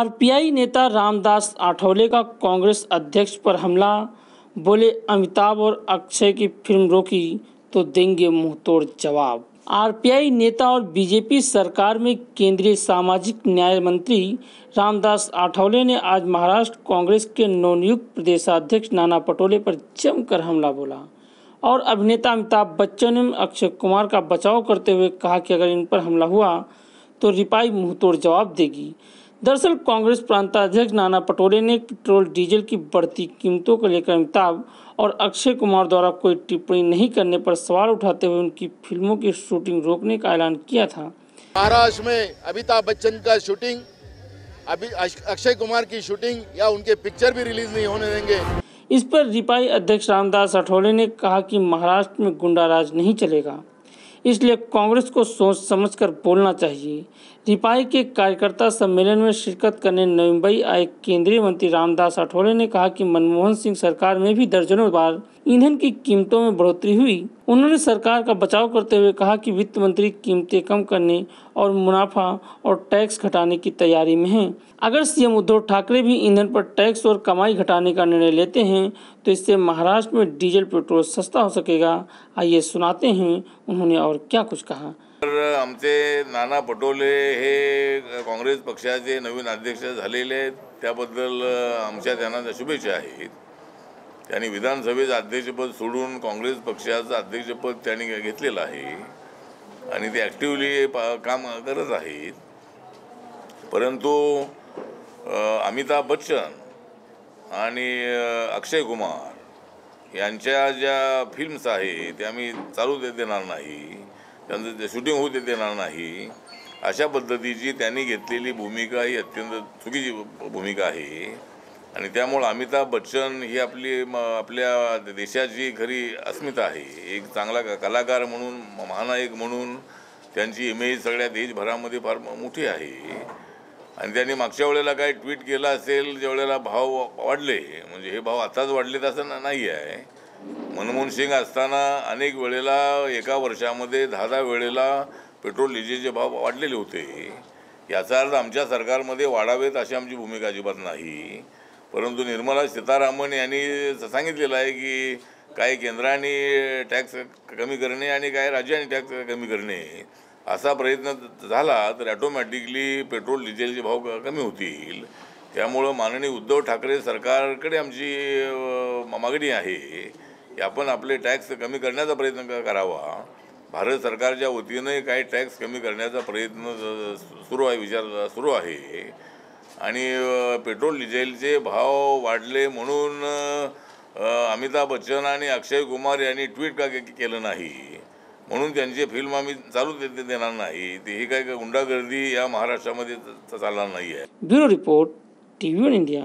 RPI नेता रामदास आठवले का कांग्रेस अध्यक्ष पर हमला, बोले, अमिताभ और अक्षय की फ़िल्म रोकी तो देंगे मुंहतोड़ जवाब। आरपीआई नेता और बीजेपी सरकार में केंद्रीय सामाजिक न्याय मंत्री रामदास आठवले ने आज महाराष्ट्र कांग्रेस के नवनियुक्त प्रदेशाध्यक्ष नाना पटोले पर जमकर हमला बोला और अभिनेता अमिताभ बच्चन एवं अक्षय कुमार का बचाव करते हुए कहा कि अगर इन पर हमला हुआ तो रिपाई मुंहतोड़ जवाब देगी। दरअसल कांग्रेस प्रांताध्यक्ष नाना पटोले ने पेट्रोल डीजल की बढ़ती कीमतों को लेकर अमिताभ और अक्षय कुमार द्वारा कोई टिप्पणी नहीं करने पर सवाल उठाते हुए उनकी फ़िल्मों की शूटिंग रोकने का ऐलान किया था। महाराष्ट्र में अमिताभ बच्चन का शूटिंग अभी अक्षय कुमार की शूटिंग या उनके पिक्चर भी रिलीज़ नहीं होने देंगे। इस पर रिपाई अध्यक्ष रामदास अठौले ने कहा कि महाराष्ट्र में गुंडा राज नहीं चलेगा। इसलिए कांग्रेस को सोच समझकर बोलना चाहिए। रिपाई के कार्यकर्ता सम्मेलन में शिरकत करने मुंबई आए केंद्रीय मंत्री रामदास अठौले ने कहा कि मनमोहन सिंह सरकार में भी दर्जनों बार ईंधन की कीमतों में बढ़ोतरी हुई। उन्होंने सरकार का बचाव करते हुए कहा कि वित्त मंत्री कीमतें कम करने और मुनाफा और टैक्स घटाने की तैयारी में हैं। अगर सीएम उद्धव ठाकरे भी ईंधन पर टैक्स और कमाई घटाने का निर्णय लेते हैं तो इससे महाराष्ट्र में डीजल पेट्रोल सस्ता हो सकेगा। आइए सुनाते हैं उन्होंने और क्या कुछ कहा। तर आमचे नाना पटोले हे काँग्रेस पक्षाचे नवीन अध्यक्ष झालेले आहेत. त्याबद्दल आमच्या त्यांना शुभेच्छा आहेत. त्यांनी विधानसभेचं अध्यक्षपद सोडून काँग्रेस पक्षाचं अध्यक्षपद त्यांनी घेतलेलं आहे. आणि ते ॲक्टिवली काम करत आहेत. परंतु अमिताभ बच्चन आणि अक्षय कुमार यांच्या ज्या फिल्म्स आहेत त्या आम्ही चालू दे देणार नाही. त्यांचं ते शूटिंग होऊ देणार नाही. अशा पद्धतीची त्यांनी घेतलेली भूमिका ही अत्यंत चुकीची भूमिका आहे. आणि त्यामुळं अमिताभ बच्चन ही आपली म आपल्या देशाची खरी अस्मिता आहे. एक चांगला क- कलाकार म्हणून महानायक म्हणून त्यांची इमेज सगळ्या देशभरामध्ये फार मोठी आहे. आणि त्यांनी मागच्या वेळेला काय ट्विट केलं असेल ज्या वेळेला भाव वाढले. म्हणजे हे भाव आताच वाढलेत असं नाही आहे. मनमोहन सिंग असताना अनेक वेळेला एका वर्षामध्ये दहा दहा वेळेला पेट्रोल डिझेलचे भाव वाढलेले होते. याचा अर्थ आमच्या सरकारमध्ये वाढावेत अशी आमची भूमिका अजिबात नाही. परंतु निर्मला सीतारामन यांनी सांगितलेलं आहे की काही केंद्राने टॅक्स कमी करणे आणि काही राज्याने टॅक्स कमी करणे असा प्रयत्न झाला तर ॲटोमॅटिकली पेट्रोल डिझेलचे भाव कमी होतील. त्यामुळं माननीय उद्धव ठाकरे सरकारकडे आमची मागणी आहे. की आपण आपले टॅक्स कमी करण्याचा प्रयत्न करावा. भारत सरकारच्या वतीने काही टॅक्स कमी करण्याचा प्रयत्न सुरू आहे विचार सुरू आहे. आणि पेट्रोल डिझेलचे भाव वाढले म्हणून अमिताभ बच्चन आणि अक्षय कुमार यांनी ट्विट का केलं नाही? म्हणून त्यांची फिल्म आम्ही चालू देणार नाही. ते ही काय गुंडागर्दी या महाराष्ट्रामध्ये चालणार नाही आहे bureau report T V India.